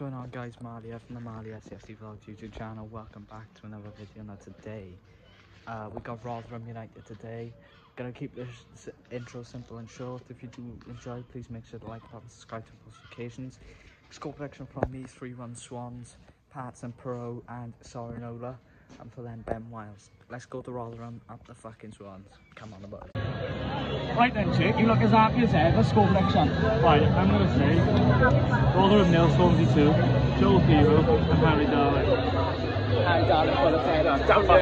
going on guys, Marley from the Marley SCFC Vlogs YouTube channel. Welcome back to another video. Now today, uh, we got Rotherham United today. Gonna keep this intro simple and short. If you do enjoy, please make sure to like, comment, subscribe to notifications. Score prediction from me, 3-1 Swans, Pats and Pro and Sorinola. And for them, Ben Wiles. Let's go to Rotherham up the fucking Swans. Come on the boat. Right then, Jake, you look as happy as ever. Score prediction. Right, I'm going to say Rotherham nil, Swansea 2, Joel Piroe and Harry Darling. Harry Darling, full of head on. Down Fuck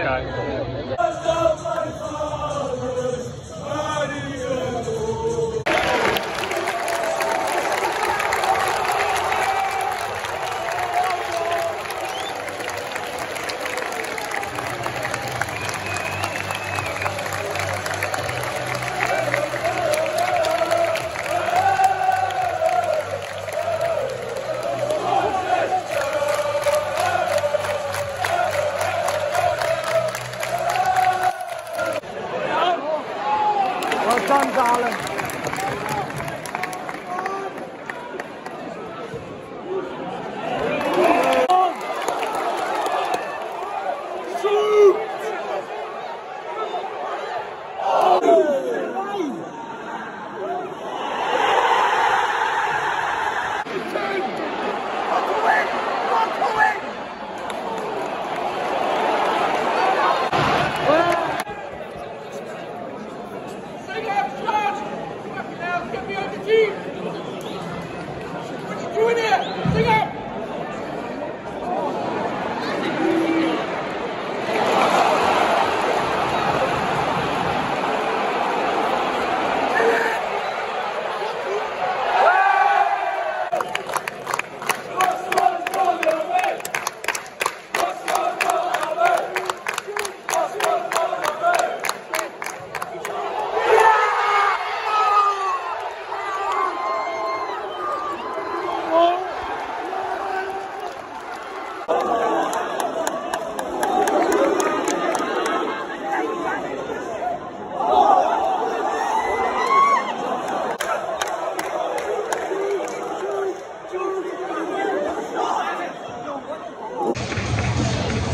there. guys. Well done, darling.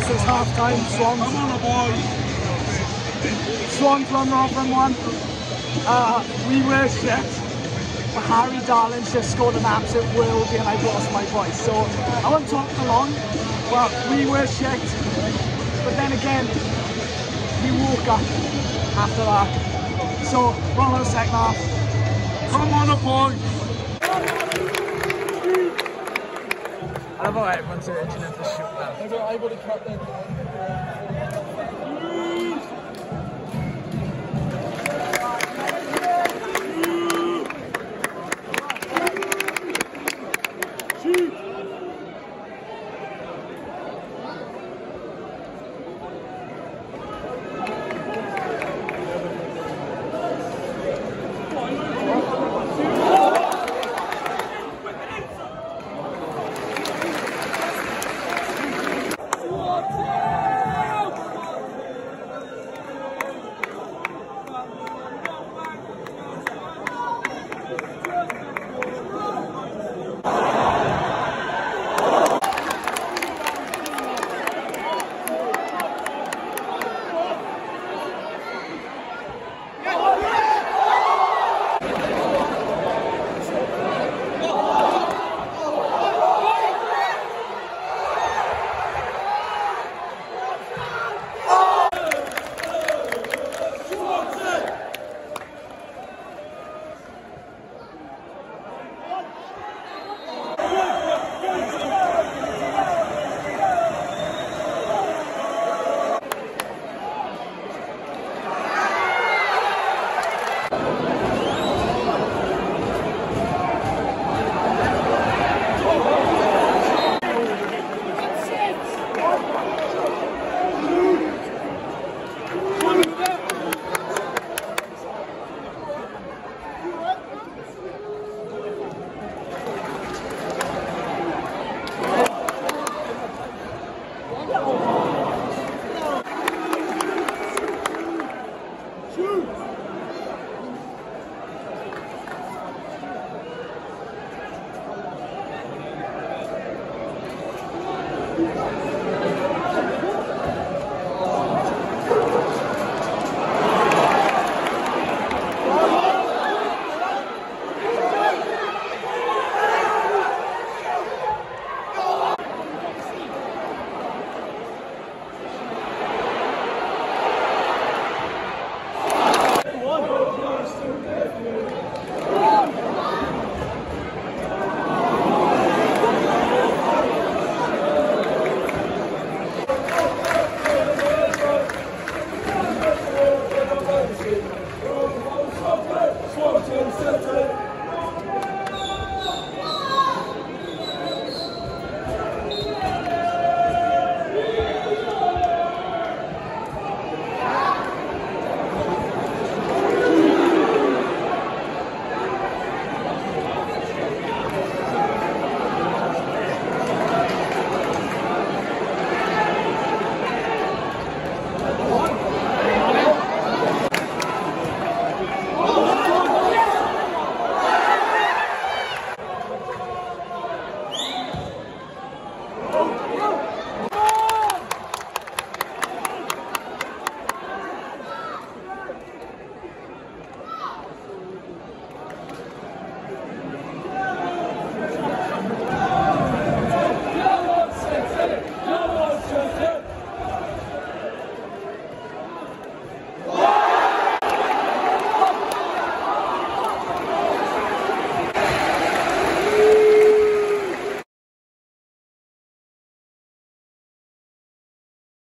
This is half time. Swans. Come on, boys. Swans one, Rotherham one. Uh, we were shit. But Harry Darling's just scored an absolute worldie and I've lost my voice. So I won't talk for long, but we were shit. But then again, we woke up after that. So, wrong on the second half. Come on, boys. I love how everyone's urging him to shoot now. I would have cut them. Yeah.